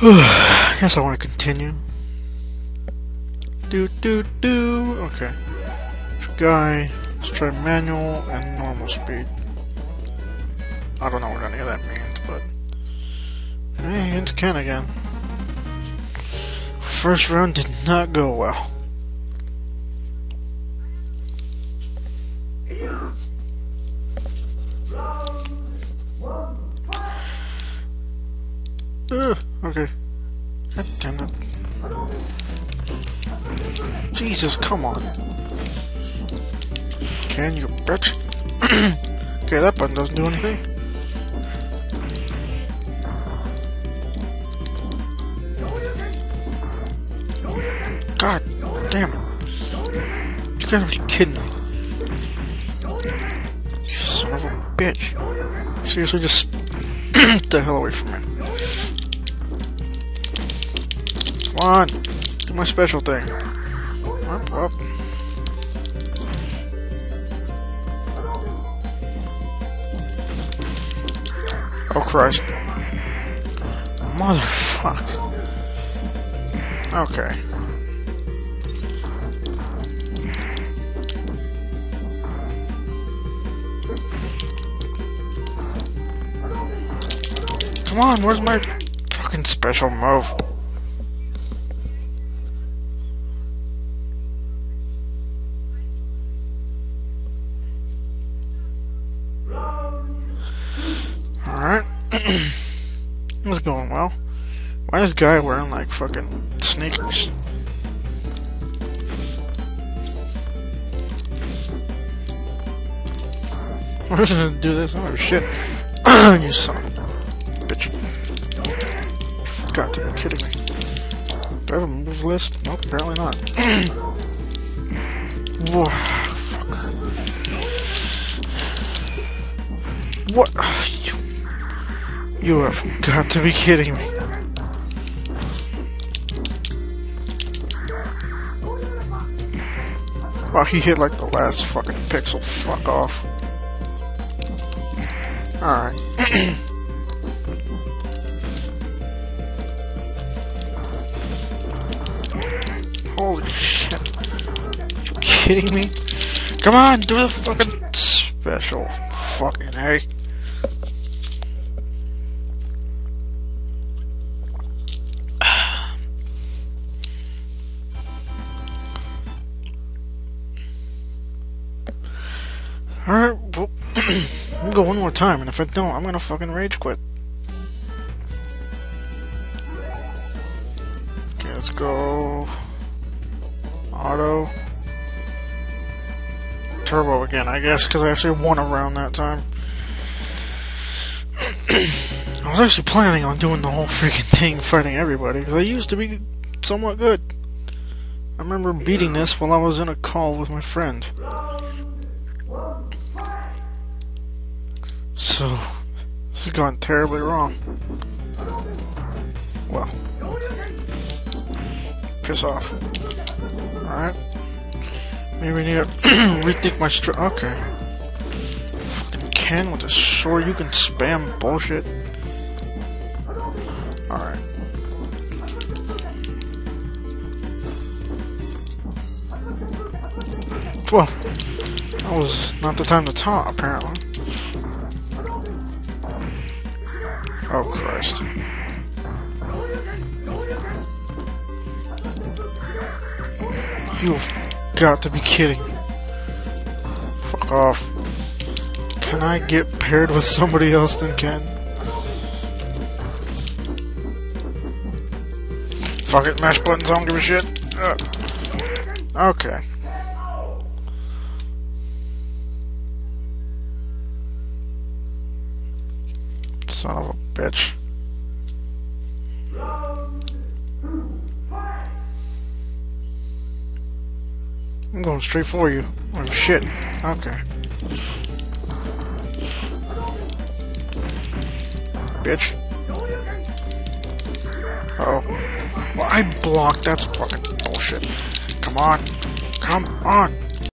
Guess I want to continue. Do do do. Okay. Guy. Let's try manual and normal speed. I don't know what any of that means, but hey, it's Ken again. First round did not go well. Ugh, okay. God damn it. Jesus, come on. Can you bitch? okay, that button doesn't do anything. God damn it. You gotta be kidding me. You son of a bitch. Seriously, just get the hell away from me. On. Do my special thing. Up, up. Oh Christ. Motherfuck. Okay. Come on, where's my fucking special move? It's going well. Why is guy wearing like fucking sneakers? We're gonna do this. Oh shit. you son of a bitch. You forgot to be kidding me. Do I have a move list? Nope, apparently not. Whoa. What? You, have got to be kidding me. Wow, he hit like the last fucking pixel. Fuck off. Alright. Holy shit. You kidding me? Come on, do the fucking special. Fucking hey. Alright, well, I'm go one more time, and if I don't, I'm gonna fucking rage quit. Okay, let's go. Auto. Turbo again, I guess, because I actually won around that time. I was actually planning on doing the whole freaking thing, fighting everybody, because I used to be somewhat good. I remember beating this while I was in a call with my friend. So, this has gone terribly wrong. Well, piss off. Alright. Maybe we need to rethink my str- Okay. Fucking Ken with a sword, you can spam bullshit. Alright. Well, that was not the time to talk, apparently. Oh, Christ. You've got to be kidding. Fuck off. Can I get paired with somebody else than Ken? Fuck it, mash buttons, I don't give a shit. Uh, okay. Son of a bitch. I'm going straight for you. Oh shit. Okay. Bitch. Uh oh. Well, I blocked. That's fucking bullshit. Come on. Come on.